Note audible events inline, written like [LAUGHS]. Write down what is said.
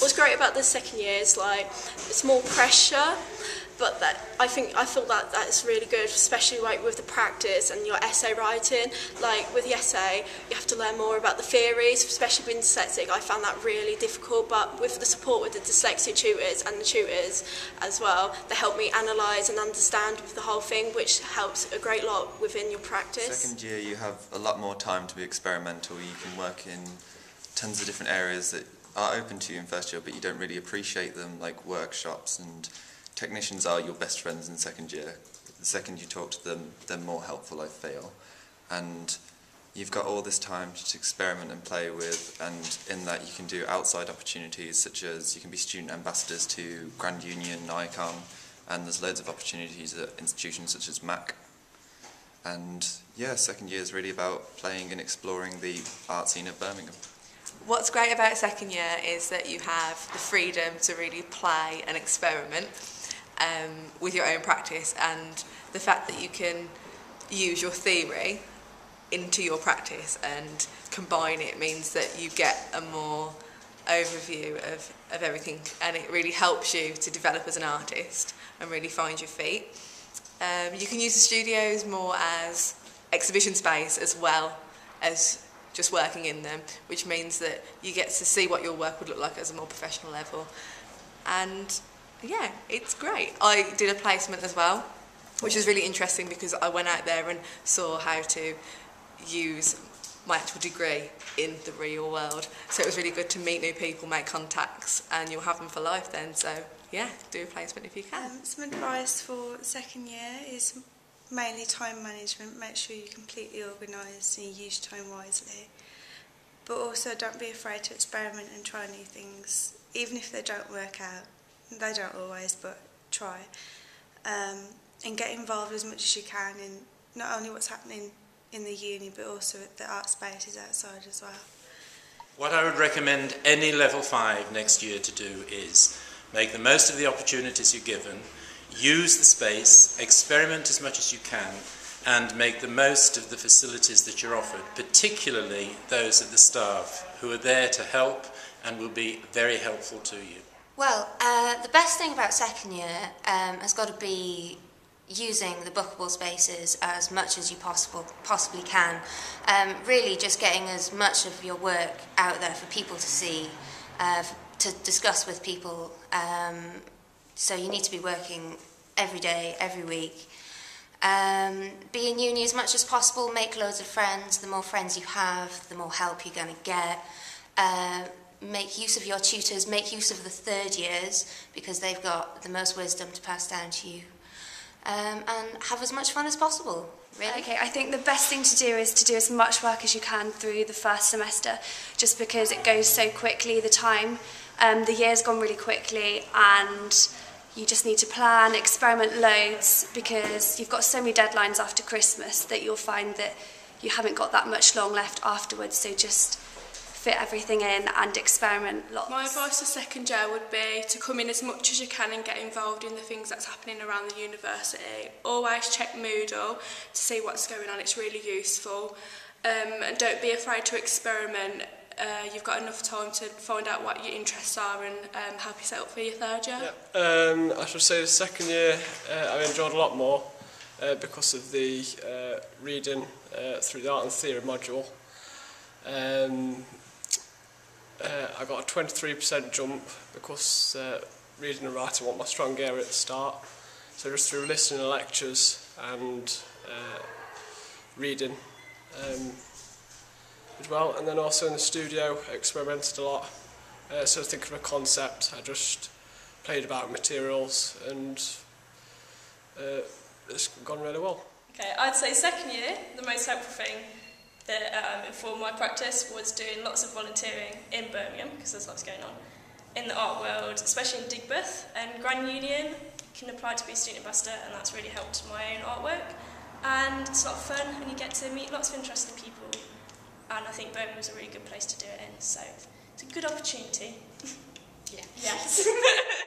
What's great about the second year is like it's more pressure, but that I think I feel that that's really good, especially like with the practice and your essay writing. Like with the essay, you have to learn more about the theories, especially being dyslexic. I found that really difficult, but with the support with the dyslexia tutors and the tutors as well, they help me analyse and understand with the whole thing, which helps a great lot within your practice. Second year, you have a lot more time to be experimental. You can work in tons of different areas that are open to you in first year, but you don't really appreciate them, like workshops and technicians are your best friends in second year. The second you talk to them, they're more helpful, I feel. And you've got all this time to experiment and play with, and in that you can do outside opportunities, such as you can be student ambassadors to Grand Union, Ikon, and there's loads of opportunities at institutions such as MAC. And yeah, second year is really about playing and exploring the art scene of Birmingham. What's great about second year is that you have the freedom to really play and experiment um, with your own practice and the fact that you can use your theory into your practice and combine it means that you get a more overview of, of everything and it really helps you to develop as an artist and really find your feet. Um, you can use the studios more as exhibition space as well as just working in them, which means that you get to see what your work would look like as a more professional level. And yeah, it's great. I did a placement as well, which was really interesting because I went out there and saw how to use my actual degree in the real world. So it was really good to meet new people, make contacts, and you'll have them for life then. So yeah, do a placement if you can. Um, some advice for second year is mainly time management. Make sure you're completely organised and you use time wisely. But also don't be afraid to experiment and try new things, even if they don't work out. They don't always, but try. Um, and get involved as much as you can in not only what's happening in the uni, but also at the art spaces outside as well. What I would recommend any level 5 next year to do is make the most of the opportunities you're given, use the space, experiment as much as you can, and make the most of the facilities that you're offered, particularly those of the staff who are there to help and will be very helpful to you. Well, uh, the best thing about second year um, has got to be using the bookable spaces as much as you possible possibly can. Um, really, just getting as much of your work out there for people to see, uh, to discuss with people. Um, So you need to be working every day, every week. Um, be in uni as much as possible, make loads of friends. The more friends you have, the more help you're going to get. Uh, make use of your tutors, make use of the third years because they've got the most wisdom to pass down to you. Um, and have as much fun as possible. Really? Okay, I think the best thing to do is to do as much work as you can through the first semester just because it goes so quickly, the time. Um, the year's gone really quickly and you just need to plan, experiment loads, because you've got so many deadlines after Christmas that you'll find that you haven't got that much long left afterwards, so just fit everything in and experiment lots. My advice to second year would be to come in as much as you can and get involved in the things that's happening around the university. Always check Moodle to see what's going on, it's really useful. Um, and don't be afraid to experiment Uh, you've got enough time to find out what your interests are and um, help you set up for your third year. Yeah. Um, I should say the second year uh, I enjoyed a lot more uh, because of the uh, reading uh, through the art and theory module. Um, uh, I got a 23% jump because uh, reading and writing weren't my strong area at the start. So just through listening to lectures and uh, reading um, as well. And then also in the studio, I experimented a lot. Uh, so thinking of a concept, I just played about materials and uh, it's gone really well. Okay, I'd say second year, the most helpful thing that um, informed my practice was doing lots of volunteering in Birmingham, because there's lots going on, in the art world, especially in Digbeth and Grand Union. You can apply to be a student ambassador, and that's really helped my own artwork. And it's a lot of fun, and you get to meet lots of interesting people. and I think Birmingham's a really good place to do it in. So it's a good opportunity. yeah. [LAUGHS] Yes. [LAUGHS]